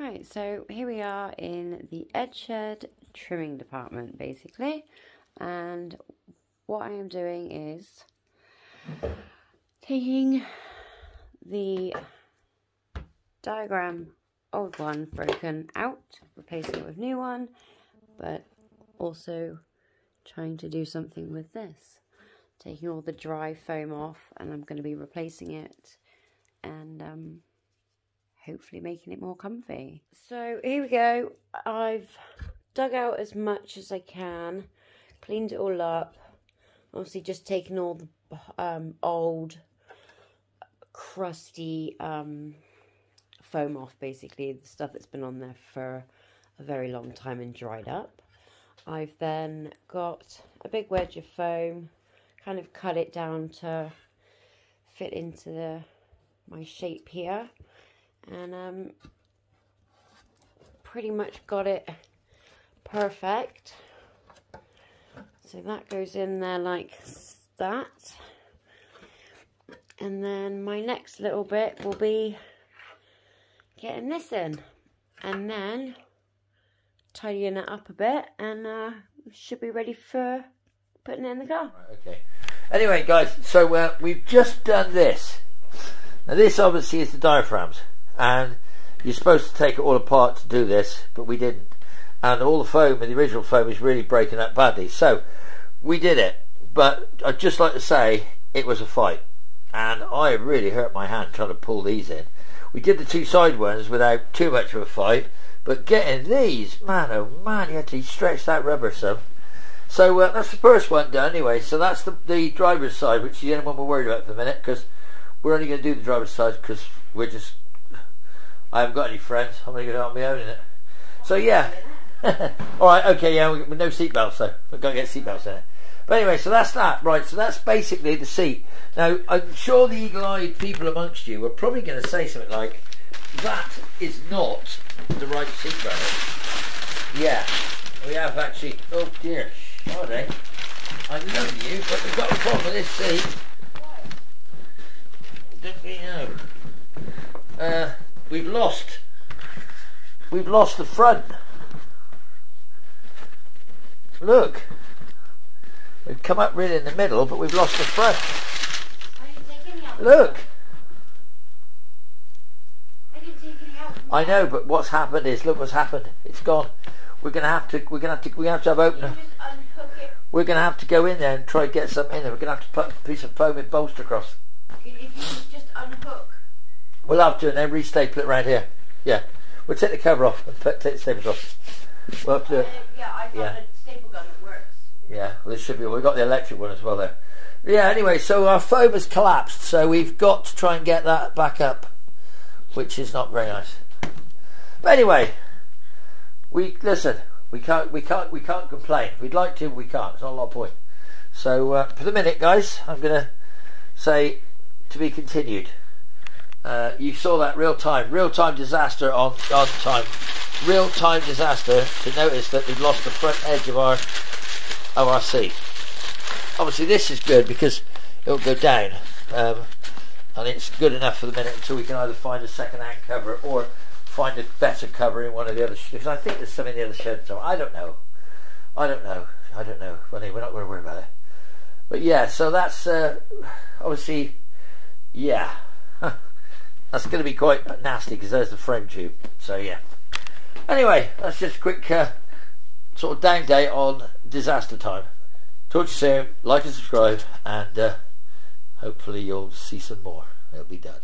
Right, so here we are in the Edshed trimming department basically and what I am doing is taking the diaphragm old one broken out, replacing it with new one, but also trying to do something with this. Taking all the dry foam off and I'm going to be replacing it and um, hopefully making it more comfy. So here we go. I've dug out as much as I can, cleaned it all up. Obviously just taken all the um, old crusty um, foam off basically, the stuff that's been on there for a very long time and dried up. I've then got a big wedge of foam, kind of cut it down to fit into the my shape here and um, pretty much got it perfect. So that goes in there like that. And then my next little bit will be getting this in. And then tidying it up a bit and uh, should be ready for putting it in the car. Right, okay. Anyway, guys, so uh, we've just done this. Now, this obviously is the diaphragms, and you're supposed to take it all apart to do this, but we didn't. And all the foam, the original foam, is really breaking up badly. So we did it, but I'd just like to say it was a fight, and I really hurt my hand trying to pull these in. We did the two side ones without too much of a fight, but getting these, man, oh man, you had to stretch that rubber some. So uh, that's the first one done anyway. So that's the, the driver's side, which is the only one we're worried about for the minute, because we're only going to do the driver's side because we're just, I haven't got any friends. I'm going to go on my own in it. So yeah. Alright, okay, yeah, with no seatbelts though. We've got to get seatbelts in it. But anyway, so that's that. Right, so that's basically the seat. Now, I'm sure the eagle-eyed people amongst you are probably going to say something like, that is not the right seatbelt. Yeah, we have actually, oh dear, Sorry. I love you, but we've got a problem with this seat. Don't we know? We've lost. We've lost the front. Look. We've come up really in the middle, but we've lost the front. Look. I know, but what's happened is, look what's happened. It's gone. We're gonna have to. We're gonna have to. We have to have opener. We're gonna have to go in there and try to get something in there. We're gonna have to put a piece of foam and bolster across. If you just unhook. We'll have to and then restaple it right here. Yeah. We'll take the cover off and put, take the staples off. We'll have to. Uh, yeah, I found Yeah. a staple gun that works. Yeah, well, this should be. We've got the electric one as well there. Yeah. Anyway, so our foam has collapsed, so we've got to try and get that back up, which is not very nice. But anyway, we listen. We can't. We can't. We can't complain. We'd like to. But we can't. It's not a lot of point. So uh, for the minute, guys, I'm going to say to be continued. Uh, you saw that real time, real time disaster on on time, real time disaster to notice that we've lost the front edge of our of our seat. Obviously, this is good because it'll go down, um, and it's good enough for the minute until we can either find a second-hand cover or find a better cover in one of the other. Because I think there's some in the other shed. So I don't know. I don't know. I don't know. Well, anyway, we're not going to worry about it. But yeah, so that's uh, obviously, yeah, that's going to be quite nasty because there's the frame tube. So yeah. Anyway, that's just a quick uh, sort of down day on disaster time. Talk to you soon. Like and subscribe, and uh, hopefully you'll see some more. It'll be done.